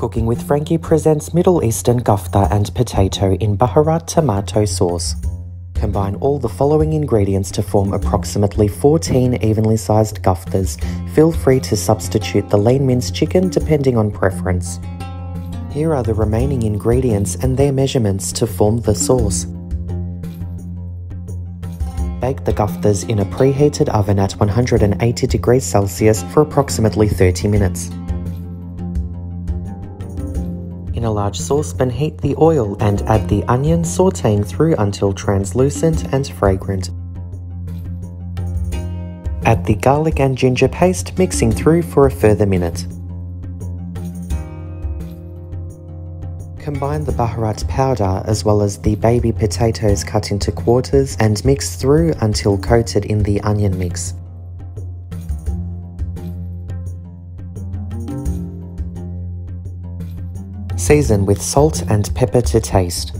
Cooking with Franky presents Middle Eastern kofta and potato in Baharat tomato sauce. Combine all the following ingredients to form approximately 14 evenly sized koftas. Feel free to substitute the lean minced chicken depending on preference. Here are the remaining ingredients and their measurements to form the sauce. Bake the koftas in a preheated oven at 180 degrees Celsius for approximately 30 minutes. In a large saucepan, heat the oil and add the onion, sauteing through until translucent and fragrant. Add the garlic and ginger paste, mixing through for a further minute. Combine the baharat powder as well as the baby potatoes cut into quarters and mix through until coated in the onion mix. Season with salt and pepper to taste.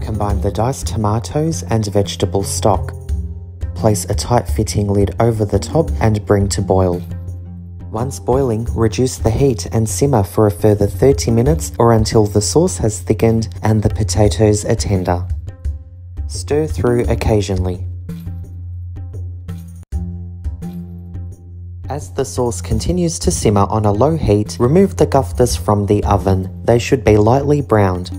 Combine the diced tomatoes and vegetable stock. Place a tight fitting lid over the top and bring to boil. Once boiling, reduce the heat and simmer for a further 30 minutes or until the sauce has thickened and the potatoes are tender. Stir through occasionally. As the sauce continues to simmer on a low heat, remove the koftas from the oven. They should be lightly browned.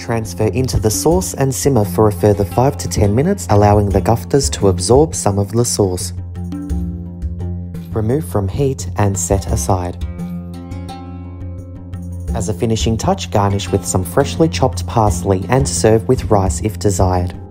Transfer into the sauce and simmer for a further 5 to 10 minutes, allowing the koftas to absorb some of the sauce. Remove from heat and set aside. As a finishing touch, garnish with some freshly chopped parsley and serve with rice if desired.